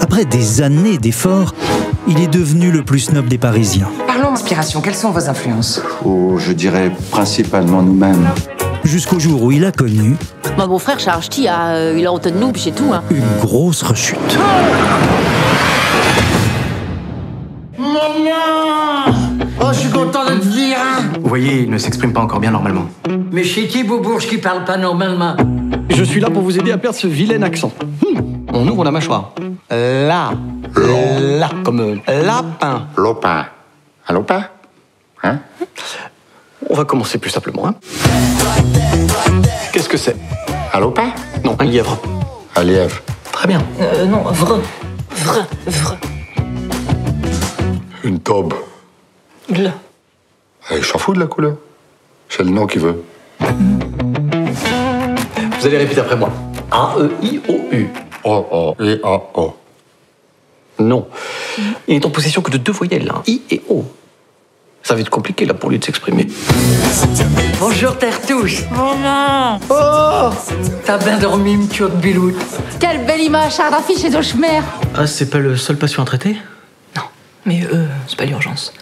Après des années d'efforts, il est devenu le plus snob des Parisiens. Parlons inspiration, quelles sont vos influences? Oh, je dirais principalement nous-mêmes. Jusqu'au jour où il a connu Moi, mon frère Charles Ch'ti a euh, il a honte de nous, puis c'est tout. Hein. une grosse rechute. Oh, je suis content de te dire, hein Vous voyez, il ne s'exprime pas encore bien normalement. Mais chez qui Beaubourge qui parle pas normalement? Je suis là pour vous aider à perdre ce vilain accent. Hmm, On ouvre la mâchoire. Là. Là. Comme euh, lapin. Lopin. Un lopin? Hein? On va commencer plus simplement. Hein. Qu'est-ce que c'est? Un lopin? Non, un lièvre. Un lièvre. Très bien. Euh, non, vrai. Vrai, vrai. Une taube. Là. Je s'en fous de la couleur? C'est le nom qui veut. Vous allez répéter après moi. E A-E-I-O-U. Et oh, oh. Non. Il n'est en possession que de deux voyelles, hein. I et O. Ça va être compliqué là pour lui de s'exprimer. Bonjour Tertouche Oh T'as bien dormi, m'tio de biloute Quelle belle image, d'affiche et de Schmer. Ah, c'est pas le seul patient à traiter? Non, mais euh, c'est pas l'urgence.